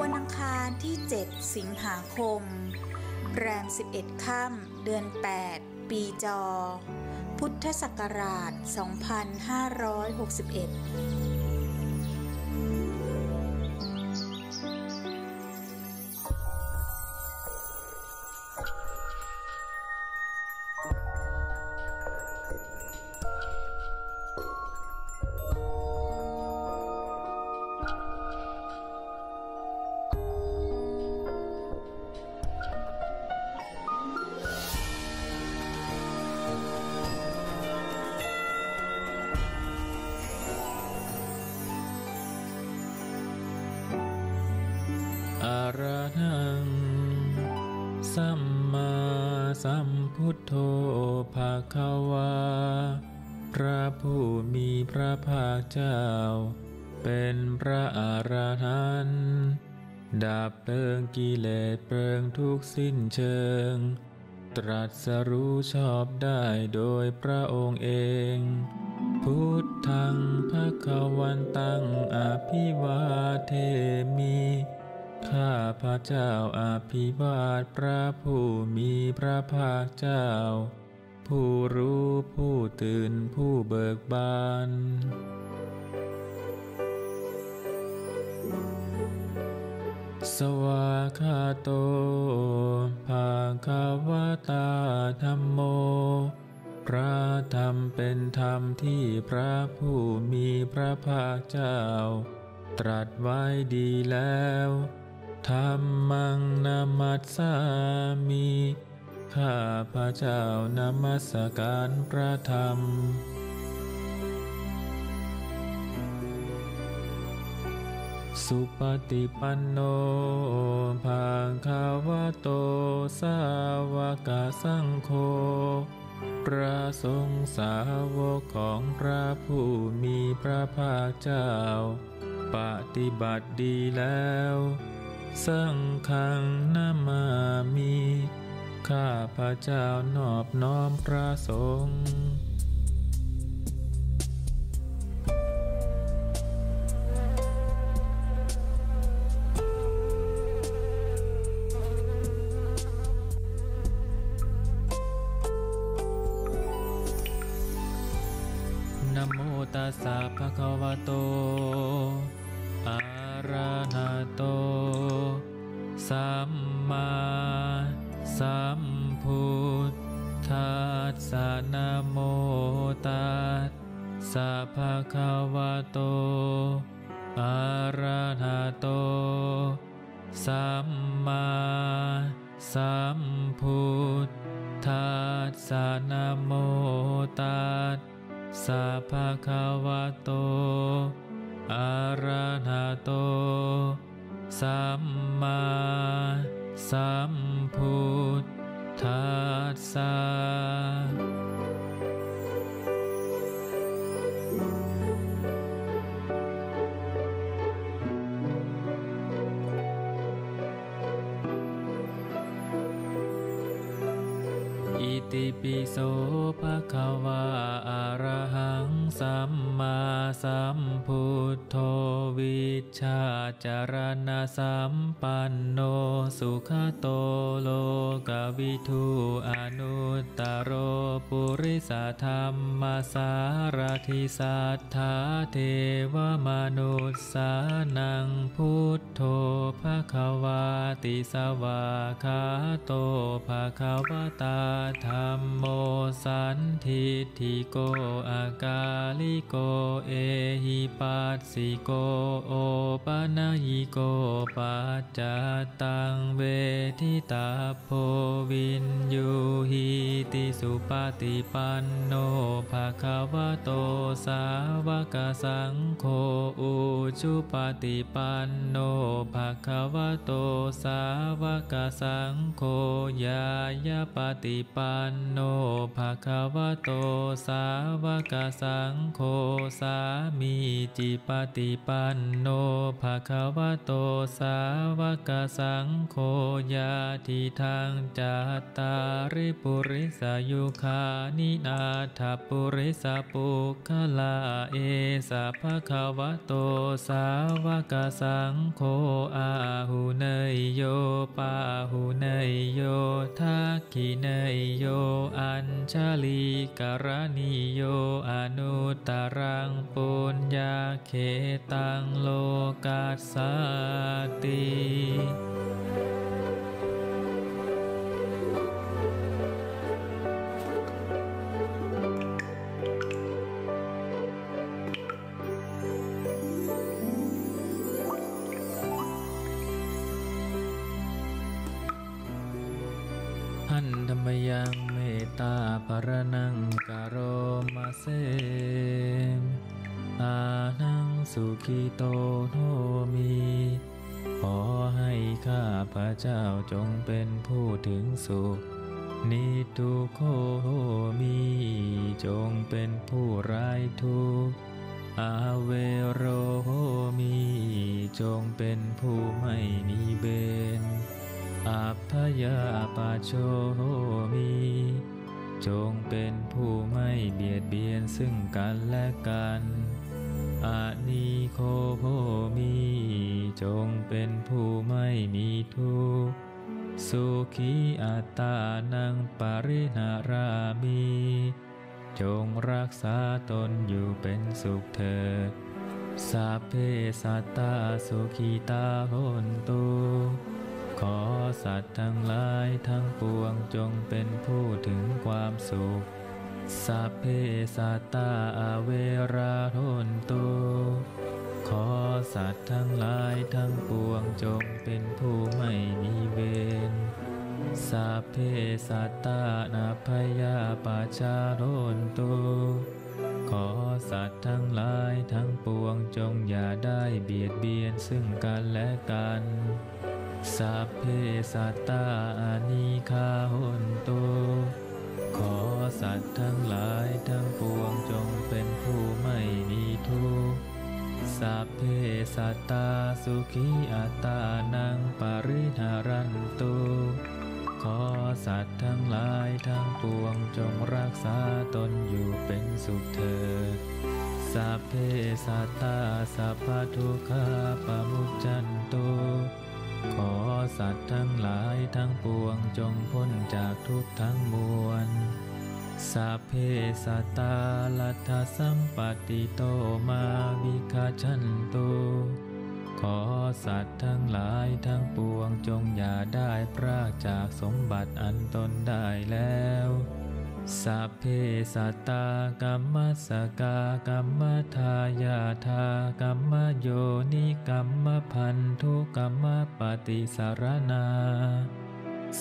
วันอังคารที่ 7 สิงหาคม แรม 11 ค่ำเดือน 8 ปีจอ พุทธศักราช 2561 โธภาควา พระผู้มีพระภาคเจ้า เป็นพระอรหันต์ดับเพลิงกิเลสเพลิงทุกสิ้นเชิง ตรัสรู้ชอบได้โดยพระองค์เอง พุทธังภะควันตังอภิวาเทมิ ข้าพระเจ้าอาภิวาทพระผู้มีพระภาคเจ้า ผู้รู้ผู้ตื่นผู้เบิกบาน สวาคาโตภาคาวตาธรรมโม พระธรรมเป็นธรรมที่พระผู้มีพระภาคเจ้า ตรัสไว้ดีแล้ว ธรรมังนามัสสามิข้าพระเจ้านมัสการพระธรรม สุปฏิปันโนภาคาวะโต สาวกสังโฆพระสงฆ์สาวกของพระผู้มีพระภาคเจ้า ปฏิบัติดีแล้ว สังฆังนามามีข้าพระเจ้านอบน้อมพระสงฆ์นโมตัสสะภะคะวะโต อะระหะโต สัมมาสัมพุทธัสสะนะโมตัสสะภะคะวะโตอะระหะโตสัมมาสัมพุทธัสสะนะโมตัสสะภะคะวะโตอะระหะโต สัมมาสัมพุทธัสสะอิติปิโสภะคะวะอะระหัง สัมมาสัมพุทโธวิชาจารณะสัมปันโนสุขโตโลกวิทูอนุตตโรปุริสธรรมสารทิสัทธาเทวมนุษสานังพุทโธภะคะวาติสวาคาโตภะคะวตาธรรมโมสันทิทิโกอากาลิโกเอหิปัสสิโกโอปะนะหิโกปัจจตังเวทิตาโพวินยูหิติสุปฏิปันโนภะคะวะโตสาวกสังโฆอุชุปฏิปันโนภะคะวะโตสาวกสังโฆยายาปฏิปันโนภะคะวะโตสาวกสังงโฆสามีจิปฏิปันโนภะคะวะโตสาวกสังโฆญาทิทางจัตตาริปุริสายุคานินาถปุริสปุคลาเอสะภะคะวะโตสาวกสังโฆอาหุเนยโยปาหุเนยโยทักขิเนยโยอัญชลีกรณีโยอนุตรังปุญญาเขตังโลกัสสติ นธรรมยังเมตตาปรนังกโรมาเซมอานังสุขิโตโนมี ขอให้ข้าพระเจ้าจงเป็นผู้ถึงสุข นิทุกโคมี จงเป็นผู้ไร้ทุกข์อาเวโรมี จงเป็นผู้ไม่มีเบน อัพยาปาโชมี จงเป็นผู้ไม่เบียดเบียนซึ่งกันและกันอานิโคโหมี จงเป็นผู้ไม่มีทุกข์ สุขีอัตตานังปรินารามี จงรักษาตนอยู่เป็นสุขเถิดสัพเพสัตตาสุขีตาหนตุ ขอสัตว์ทั้งหลายทั้งปวงจงเป็นผู้ถึงความสุข สัพเพสัตตาอาเวราโหนตุขอสัตว์ทั้งหลายทั้งปวงจงเป็นผู้ไม่มีเวรสัพเพสัตตานาพยาปาชาโรนตุขอสัตว์ทั้งหลายทั้งปวงจงอย่าได้เบียดเบียนซึ่งกันและกัน สัพเพสัตตาอนิคาหนตุขอสัตว์ทั้งหลายทั้งปวงจงเป็นผู้ไม่มีทุกข์สัพเพสัตตาสุขีอัตตานังปริหารันตุขอสัตว์ทั้งหลายทั้งปวงจงรักษาตนอยู่เป็นสุขเถิดสัพเพสัตตาสัพพทุกขาปมุจจันตุ ขอสัตว์ทั้งหลายทั้งปวงจงพ้นจากทุกทั้งมวลสัพเพสัตตาลัทธสัมปติโตมาวิคาชันตุขอสัตว์ทั้งหลายทั้งปวงจงอย่าได้พรากจากสมบัติอันตนได้แล้ว สัพเพสัตตากัมมัสกากัมมทายาทากัมมโยนิกัมมพันธุกัมมปฏิสารนา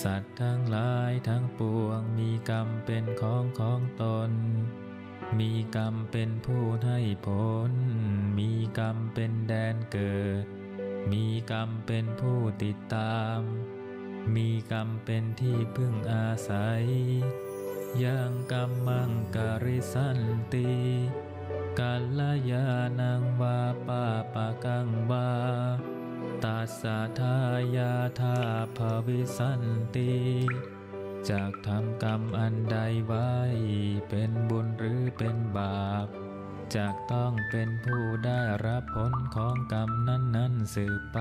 สัตว์ทั้งหลายทั้งปวงมีกรรมเป็นของของตน มีกรรมเป็นผู้ให้ผล มีกรรมเป็นแดนเกิด มีกรรมเป็นผู้ติดตาม มีกรรมเป็นที่พึ่งอาศัย ยังกรรมังการิสันติกัลยานังวาปาปะกังวาตัสสะทายาทาภวิสันติจากทำกรรมอันใดไว้ เป็นบุญหรือเป็นบาปจากต้องเป็นผู้ได้รับผลของกรรมนั้น ๆ สืบไป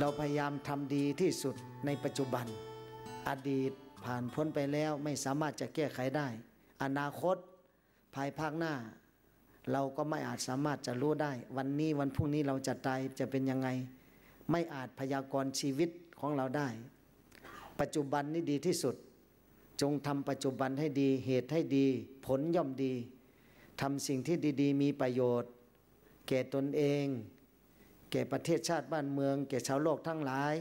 เราพยายามทำดีที่สุดในปัจจุบัน อดีตผ่านพ้นไปแล้วไม่สามารถจะแก้ไขได้ อนาคตภายภาคหน้า เราก็ไม่อาจสามารถจะรู้ได้ วันนี้วันพรุ่งนี้เราจะตายจะเป็นยังไง ไม่อาจพยากรณ์ชีวิตของเราได้ ปัจจุบันนี่ดีที่สุด จงทำปัจจุบันให้ดีเหตุให้ดี ผลย่อมดีทำสิ่งที่ดี ๆ มีประโยชน์แก่ตนเอง ก่ประเทศชาติบ้านเมือง แก่ชาวโลกทั้งหลาย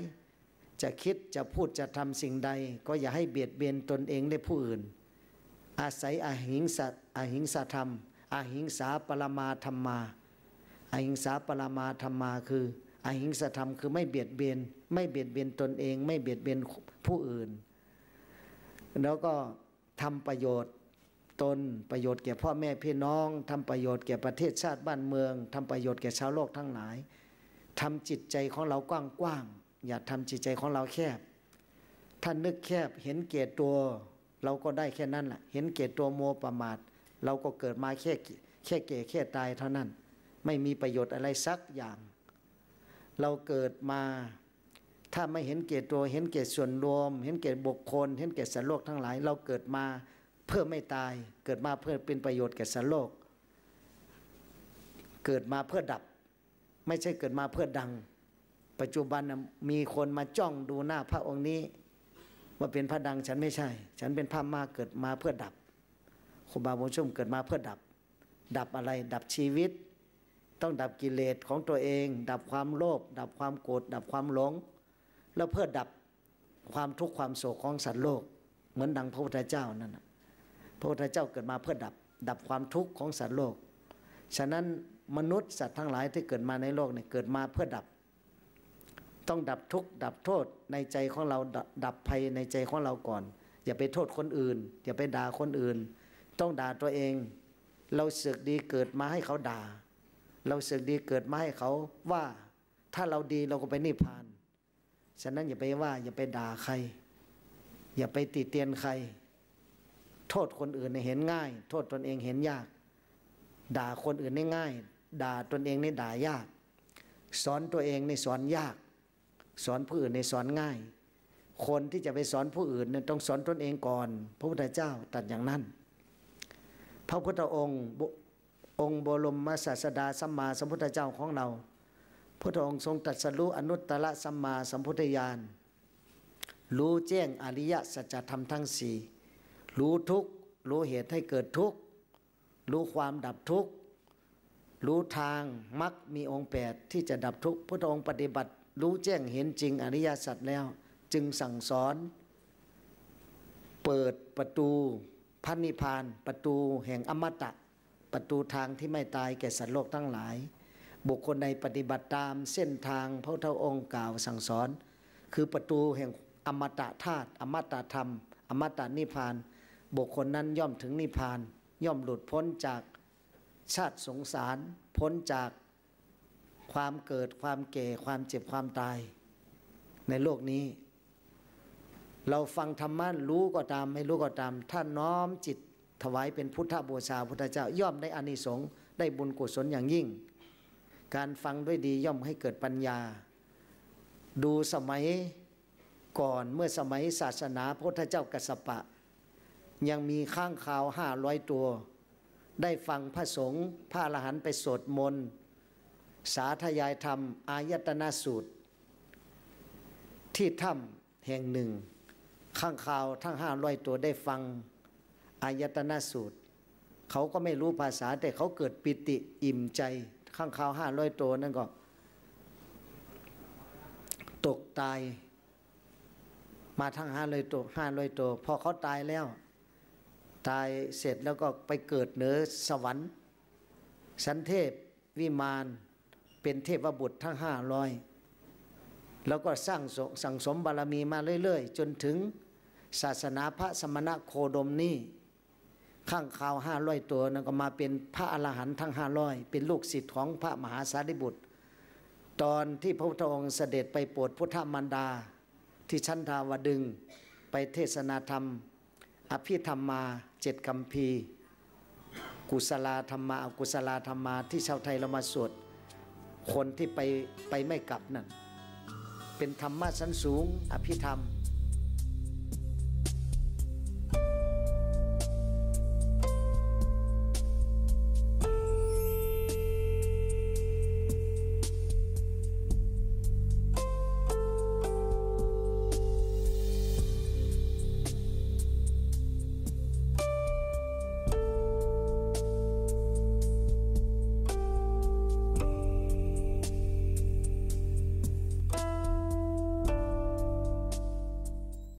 จะคิดจะพูดจะทำสิ่งใด ก็อย่าให้เบียดเบียนตนเองและผู้อื่น อาศัยอหิงสาอหิงสาธรรมอหิงสาปรมาธรรมาอหิงสาปรมาธรรมาคืออหิงสาธรรมคือไม่เบียดเบียน ไม่เบียดเบียนตนเอง ไม่เบียดเบียนผู้อื่น แล้วก็ทำประโยชน์ตนประโยชน์แก่พ่อแม่พี่น้องทำประโยชน์แก่ประเทศชาติบ้านเมืองทำประโยชน์แก่ชาวโลกทั้งหลาย ทำจิตใจของเรากว้างๆอย่าทำจิตใจของเราแคบ ถ้านึกแคบเห็นเกียรตัว เราก็ได้แค่นั้นแหละเห็นเกียรตัวโมประมาท เราก็เกิดมาแค่แค่เก่แค่ตายเท่านั้น ไม่มีประโยชน์อะไรสักอย่าง เราเกิดมาถ้าไม่เห็นเกียรตัวเห็นเกียรส่วนรวม เห็นเกียรบุคคล เห็นเกียรสัตว์โลกทั้งหลาย เราเกิดมาเพื่อไม่ตาย เกิดมาเพื่อเป็นประโยชน์แก่สัตว์โลก เกิดมาเพื่อดับ ไม่ใช่เกิดมาเพื่อดัง ปัจจุบันมีคนมาจ้องดูหน้าพระองค์นี้ ว่าเป็นพระดังฉันไม่ใช่ ฉันเป็นพระมาเกิดมาเพื่อดับครูบาบุญชุ่มเกิดมาเพื่อดับ ดับอะไรดับชีวิต ต้องดับกิเลสของตัวเอง ดับความโลภดับความโกรธดับความหลง แล้วเพื่อดับความทุกข์ความโศกของสัตว์โลก เหมือนดังพระพุทธเจ้านั่นพระพุทธเจ้าเกิดมาเพื่อดับ ดับความทุกข์ของสัตว์โลก ฉะนั้นมนุษย์สัตว์ทั้งหลายที่เกิดมาในโลกเนี่ยเกิดมาเพื่อดับ ต้องดับทุกข์ดับโทษในใจของเราดับภัยในใจของเราก่อน อย่าไปโทษคนอื่น อย่าไปด่าคนอื่น ต้องด่าตัวเอง เราเสือกดีเกิดมาให้เขาด่า เราเสือกดีเกิดมาให้เขาว่า ถ้าเราดีเราก็ไปนิพพาน ฉะนั้นอย่าไปว่า อย่าไปด่าใคร อย่าไปติเตียนใคร โทษคนอื่นเห็นง่าย โทษตนเองเห็นยาก ด่าคนอื่นได้ง่าย ด่าตนเองนี่ด่ายาก สอนตัวเองในสอนยาก สอนผู้อื่นในสอนง่าย คนที่จะไปสอนผู้อื่นเนี่ยต้องสอนตนเองก่อน พระพุทธเจ้าตัดอย่างนั้น พระพุทธองค์องค์บรมศาสดาสัมมาสัมพุทธเจ้าของเราพระองค์ทรงตรัสรู้อนุตตรสัมมาสัมพุทธญาณรู้แจ้งอริยสัจธรรมทั้งสี่รู้ทุกรู้เหตุให้เกิดทุก รู้ความดับทุกข์ รู้ทางมักมีองค์แปดที่จะดับทุกข์พระองค์ปฏิบัติ รู้แจ้งเห็นจริงอริยสัจแล้ว จึงสั่งสอน เปิดประตูพันนิพาน ประตูแห่งอมตะ ประตูทางที่ไม่ตายแก่สัตว์โลกทั้งหลาย บุคคลในปฏิบัติตามเส้นทางพระเท่าองค์กล่าวสั่งสอน คือประตูแห่งอมตะธาตุอมตะธรรม อมตะนิพาน บุคคลนั้นย่อมถึงนิพพาน ย่อมหลุดพ้นจากชาติสงสาร พ้นจากความเกิดความแก่ความเจ็บความตาย ในโลกนี้ เราฟังธรรมะรู้ก็ตามไม่รู้ก็ตาม ถ้าน้อมจิตถวายเป็นพุทธบูชาพุทธเจ้าย่อมได้อานิสงส์ได้บุญกุศลอย่างยิ่ง การฟังด้วยดีย่อมให้เกิดปัญญา ดูสมัยก่อนเมื่อสมัยศาสนาพุทธเจ้ากัสปะ ยังมีข้างข่าวห้าร้อยตัว ได้ฟังพระสงฆ์พระอรหันต์ไปสวดมนต์ สาธยายธรรม อายตนาสูตร ที่ถ้ำแห่งหนึ่ง ข้างข่าวทั้งห้าร้อยตัวได้ฟัง อายตนาสูตร เขาก็ไม่รู้ภาษาแต่เขาเกิดปิติอิ่มใจ ข้างข่าวห้าร้อยตัวนั่นก็ตกตายมาทั้งห้าร้อยตัวห้าร้อยตัวพอเขาตายแล้ว ตายเสร็จแล้วก็ไปเกิดเหนือสวรรค์ สันเทพวิมานเป็นเทพบุตรทั้งห้าร้อยแล้วก็สร้างสั่งสมบารมีมาเรื่อยๆ จนถึงศาสนาพระสมณะโคดมนี่ข้างข่าวห้าร้อยตัวนั่นก็มาเป็นพระอรหันต์ทั้งห้าร้อยเป็นลูกศิษย์ของพระมหาสารีบุตร ตอนที่พระพุทธองค์เสด็จไปโปรดพุทธมารดา ที่ชั้นทาวดึงไปเทศนาธรรม อภิธรรมมา เจ็ดคำพีกุศลธรรมาอกุศลธรรมาที่ชาวไทยเรามาสวดคนที่ไปไปไม่กลับนั่นเป็นธรรมะชั้นสูง อภิธรรม